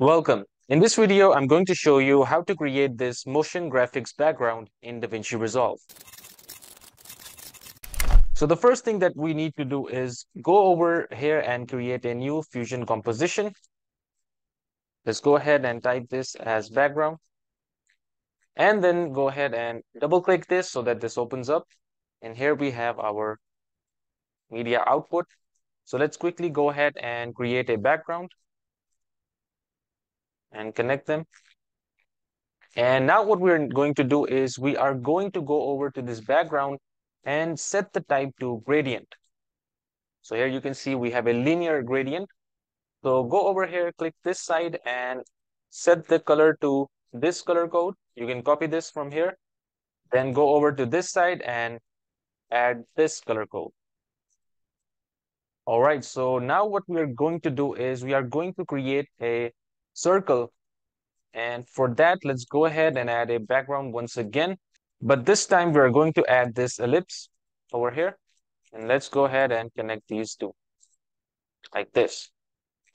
Welcome. In this video, I'm going to show you how to create this motion graphics background in DaVinci Resolve. So the first thing that we need to do is go over here and create a new Fusion composition. Let's go ahead and type this as background. And then go ahead and double click this so that this opens up. And here we have our media output. So let's quickly go ahead and create a background and connect them. And now what we're going to do is we are going to go over to this background and set the type to gradient. So here you can see we have a linear gradient. So go over here, click this side and set the color to this color code. You can copy this from here. Then go over to this side and add this color code. All right, so now what we are going to do is we are going to create a circle. And for that, let's go ahead and add a background once again. But this time we're going to add this ellipse over here. And let's go ahead and connect these two like this.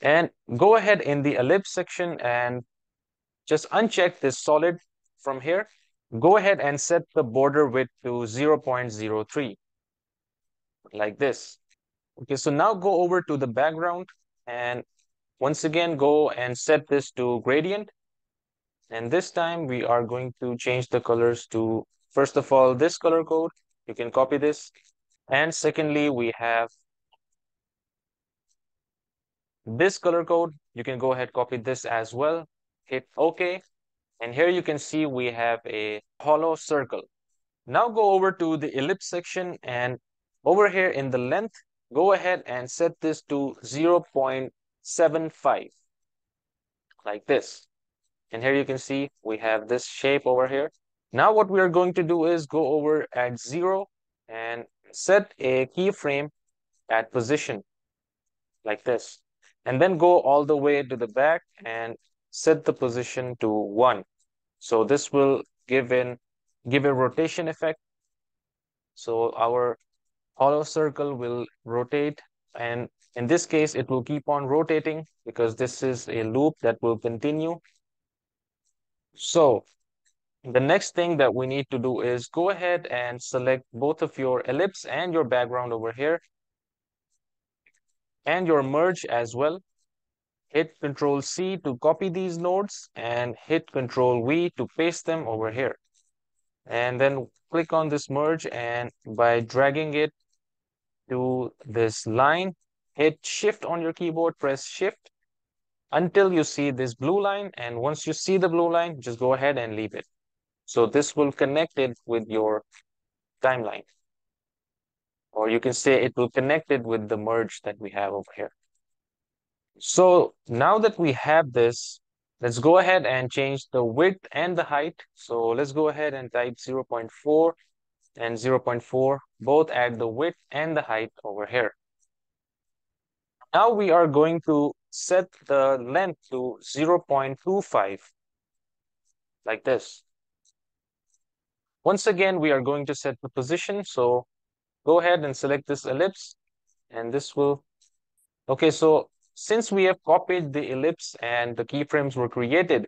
And go ahead in the ellipse section and just uncheck this solid from here. Go ahead and set the border width to 0 0.03 like this. Okay, so now go over to the background and once again, go and set this to gradient. And this time we are going to change the colors to, first of all, this color code. You can copy this. And secondly, we have this color code. You can go ahead, copy this as well. Hit OK. And here you can see we have a hollow circle. Now go over to the ellipse section and over here in the length, go ahead and set this to 0 0.75 like this. And here you can see we have this shape over here. Now what we are going to do is go over at zero and set a keyframe at position like this. And then go all the way to the back and set the position to one. So this will give in give a rotation effect. So our hollow circle will rotate and in this case, it will keep on rotating because this is a loop that will continue. So the next thing that we need to do is go ahead and select both of your ellipse and your background over here and your merge as well. Hit Control C to copy these nodes and hit Control V to paste them over here. And then click on this merge and by dragging it to this line, hit shift on your keyboard, press shift until you see this blue line. And once you see the blue line, just go ahead and leave it. So this will connect it with your timeline. Or you can say it will connect it with the merge that we have over here. So now that we have this, let's go ahead and change the width and the height. So let's go ahead and type 0 0.4 and 0.4. Both add the width and the height over here. Now we are going to set the length to 0.25 like this. Once again, we are going to set the position. So go ahead and select this ellipse and this will, okay, so since we have copied the ellipse and the keyframes were created,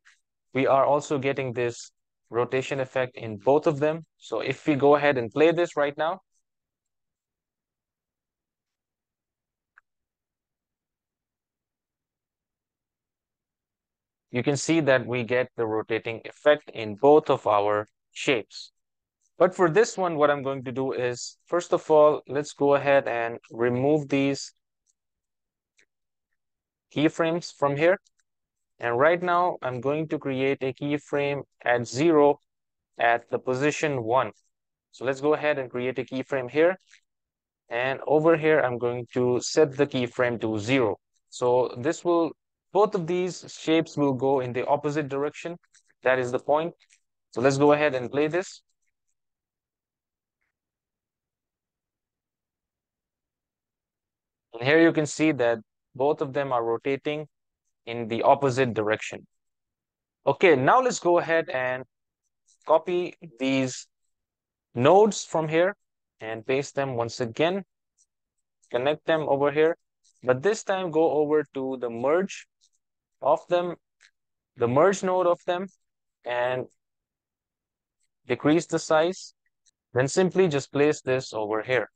we are also getting this rotation effect in both of them. So if we go ahead and play this right now, you can see that we get the rotating effect in both of our shapes. But for this one, what I'm going to do is, first of all, let's go ahead and remove these keyframes from here. And right now, I'm going to create a keyframe at zero at the position one. So let's go ahead and create a keyframe here. And over here, I'm going to set the keyframe to zero. So this will both of these shapes will go in the opposite direction. That is the point. So let's go ahead and play this. And here you can see that both of them are rotating in the opposite direction. Okay, now let's go ahead and copy these nodes from here and paste them once again. Connect them over here. But this time go over to the merge of them the merge node of them and decrease the size, then simply just place this over here.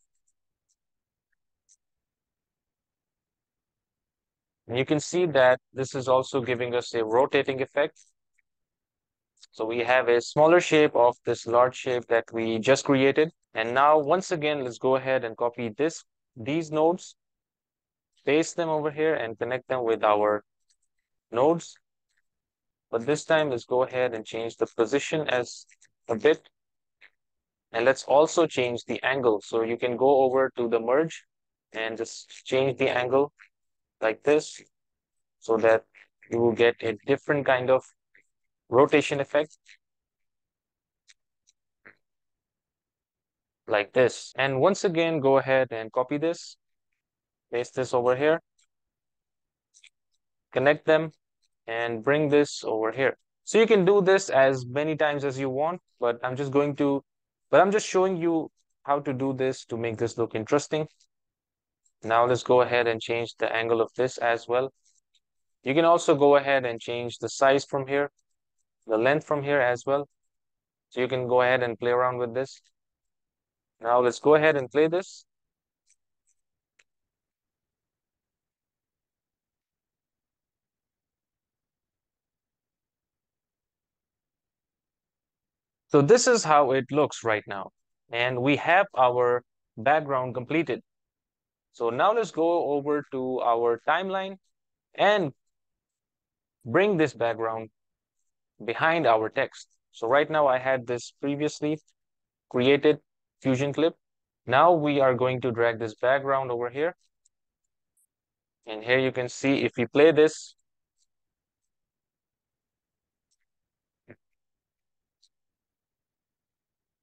And you can see that this is also giving us a rotating effect. So we have a smaller shape of this large shape that we just created. And now once again, let's go ahead and copy this, these nodes, paste them over here and connect them with our nodes. But this time, let's go ahead and change the position as a bit. And let's also change the angle. So you can go over to the merge and just change the angle like this so that you will get a different kind of rotation effect like this. And once again, go ahead and copy this, paste this over here, connect them and bring this over here. So you can do this as many times as you want, but I'm just going to, but I'm just showing you how to do this to make this look interesting. Now let's go ahead and change the angle of this as well. You can also go ahead and change the size from here, the length from here as well. So you can go ahead and play around with this. Now let's go ahead and play this. So this is how it looks right now. And we have our background completed. So now let's go over to our timeline and bring this background behind our text. So right now I had this previously created Fusion clip. Now we are going to drag this background over here. And here you can see if we play this,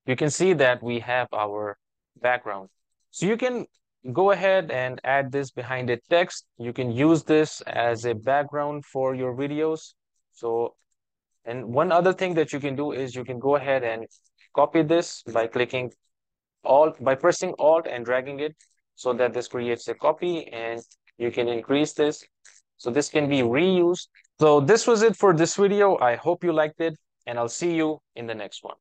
you can see that we have our background. So you can go ahead and add this behind a text. You can use this as a background for your videos. So, and one other thing that you can do is you can go ahead and copy this by clicking Alt, by pressing Alt and dragging it so that this creates a copy and you can increase this. So this can be reused. So this was it for this video. I hope you liked it and I'll see you in the next one.